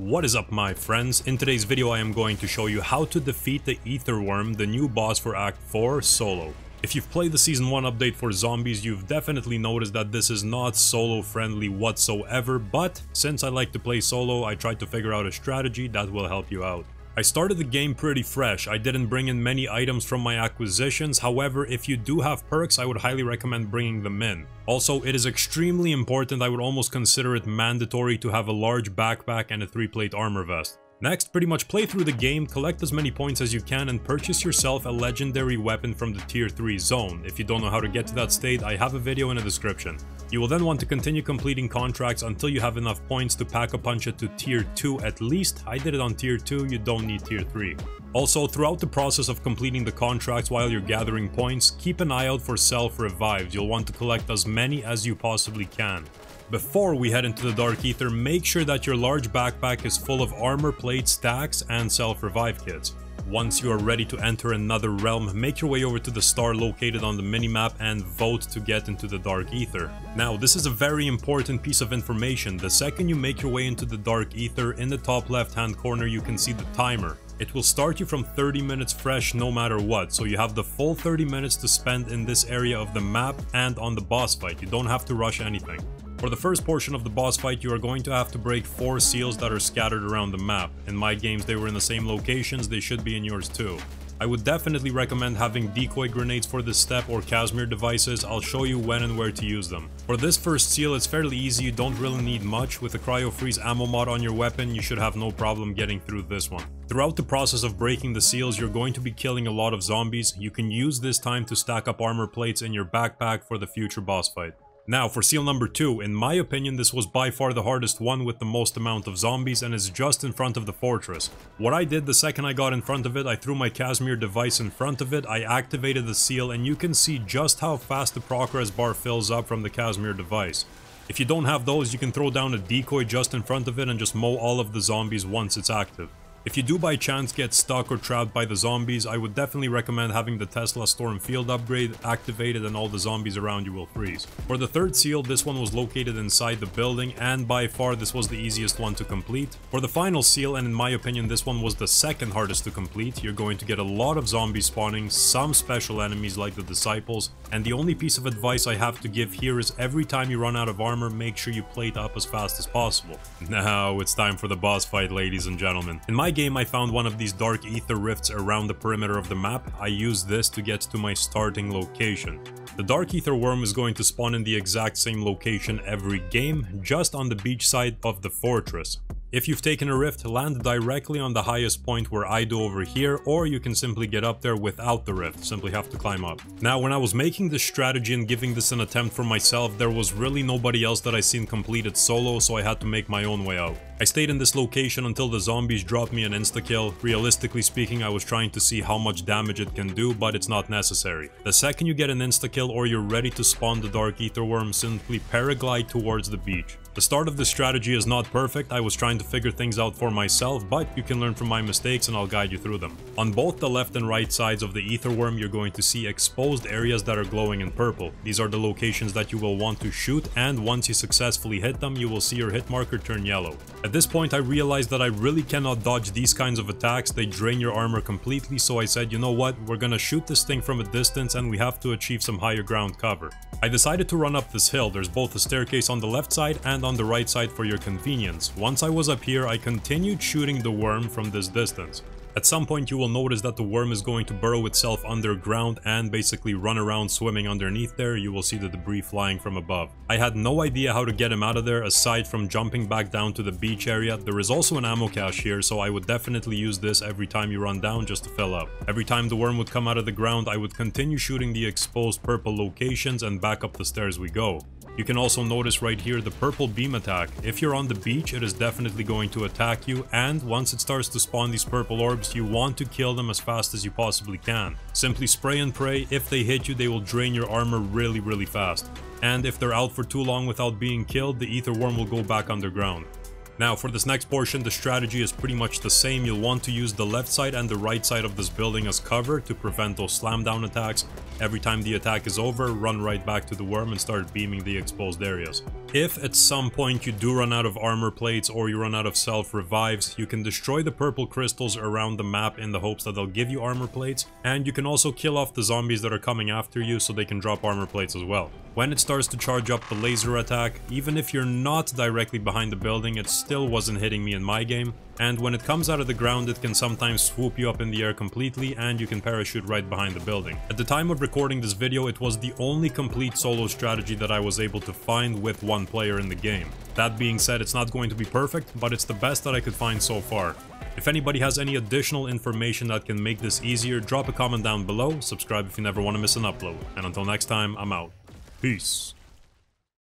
What is up my friends? In today's video I am going to show you how to defeat the Aether Worm, the new boss for Act 4, solo. If you've played the Season 1 update for zombies, you've definitely noticed that this is not solo friendly whatsoever, but since I like to play solo, I tried to figure out a strategy that will help you out. I started the game pretty fresh, I didn't bring in many items from my acquisitions, however if you do have perks I would highly recommend bringing them in. Also it is extremely important, I would almost consider it mandatory to have a large backpack and a 3 plate armor vest. Next, pretty much play through the game, collect as many points as you can and purchase yourself a legendary weapon from the tier 3 zone. If you don't know how to get to that state, I have a video in the description. You will then want to continue completing contracts until you have enough points to pack a punch it to tier 2 at least. I did it on tier 2, you don't need tier 3. Also, throughout the process of completing the contracts while you're gathering points, keep an eye out for self-revives. You'll want to collect as many as you possibly can. Before we head into the Dark Aether, make sure that your large backpack is full of armor plate stacks and self-revive kits. Once you are ready to enter another realm, make your way over to the star located on the minimap and vote to get into the Dark Aether. Now, this is a very important piece of information. The second you make your way into the Dark Aether, in the top left hand corner you can see the timer. It will start you from 30 minutes fresh no matter what, so you have the full 30 minutes to spend in this area of the map and on the boss fight, you don't have to rush anything. For the first portion of the boss fight, you are going to have to break 4 seals that are scattered around the map. In my games they were in the same locations, they should be in yours too. I would definitely recommend having decoy grenades for this step or Kazimir devices, I'll show you when and where to use them. For this first seal it's fairly easy, you don't really need much, with the cryo freeze ammo mod on your weapon you should have no problem getting through this one. Throughout the process of breaking the seals you're going to be killing a lot of zombies, you can use this time to stack up armor plates in your backpack for the future boss fight. Now, for seal number 2, in my opinion this was by far the hardest one with the most amount of zombies and is just in front of the fortress. What I did the second I got in front of it, I threw my Kazimir device in front of it, I activated the seal and you can see just how fast the progress bar fills up from the Kazimir device. If you don't have those, you can throw down a decoy just in front of it and just mow all of the zombies once it's active. If you do by chance get stuck or trapped by the zombies, I would definitely recommend having the Tesla Storm Field upgrade activated and all the zombies around you will freeze. For the third seal, this one was located inside the building and by far this was the easiest one to complete. For the final seal, and in my opinion this one was the second hardest to complete, you're going to get a lot of zombies spawning, some special enemies like the Disciples, and the only piece of advice I have to give here is every time you run out of armor, make sure you plate up as fast as possible. Now it's time for the boss fight ladies and gentlemen. In my my game I found one of these dark aether rifts around the perimeter of the map. I used this to get to my starting location. The Dark Aether Worm is going to spawn in the exact same location every game, just on the beach side of the fortress. If you've taken a rift, land directly on the highest point where I do over here, or you can simply get up there without the rift, simply have to climb up. Now, when I was making this strategy and giving this an attempt for myself, there was really nobody else that I seen completed solo, so I had to make my own way out. I stayed in this location until the zombies dropped me an insta-kill. Realistically speaking, I was trying to see how much damage it can do, but it's not necessary. The second you get an insta-kill or you're ready to spawn the Dark Aether Worm, simply paraglide towards the beach. The start of this strategy is not perfect, I was trying to figure things out for myself, but you can learn from my mistakes and I'll guide you through them. On both the left and right sides of the Aether Worm, you're going to see exposed areas that are glowing in purple. These are the locations that you will want to shoot, and once you successfully hit them, you will see your hit marker turn yellow. At this point, I realized that I really cannot dodge these kinds of attacks, they drain your armor completely, so I said, you know what, we're gonna shoot this thing from a distance and we have to achieve some higher ground cover. I decided to run up this hill, there's both a staircase on the left side and on the right side for your convenience. Once I was up here, I continued shooting the worm from this distance. At some point you will notice that the worm is going to burrow itself underground and basically run around swimming underneath there, you will see the debris flying from above. I had no idea how to get him out of there aside from jumping back down to the beach area. There is also an ammo cache here so I would definitely use this every time you run down just to fill up. Every time the worm would come out of the ground I would continue shooting the exposed purple locations and back up the stairs we go. You can also notice right here the purple beam attack. If you're on the beach, it is definitely going to attack you, and once it starts to spawn these purple orbs, you want to kill them as fast as you possibly can. Simply spray and pray, if they hit you, they will drain your armor really, really fast. And if they're out for too long without being killed, the Aether Worm will go back underground. Now for this next portion the strategy is pretty much the same, you'll want to use the left side and the right side of this building as cover to prevent those slam down attacks. Every time the attack is over, run right back to the worm and start beaming the exposed areas. If at some point you do run out of armor plates or you run out of self revives, you can destroy the purple crystals around the map in the hopes that they'll give you armor plates, and you can also kill off the zombies that are coming after you so they can drop armor plates as well. When it starts to charge up the laser attack, even if you're not directly behind the building, it still wasn't hitting me in my game, and when it comes out of the ground it can sometimes swoop you up in the air completely and you can parachute right behind the building. At the time of recording this video it was the only complete solo strategy that I was able to find with one player in the game. That being said it's not going to be perfect, but it's the best that I could find so far. If anybody has any additional information that can make this easier, drop a comment down below, subscribe if you never want to miss an upload, and until next time, I'm out. Peace.